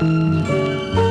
Música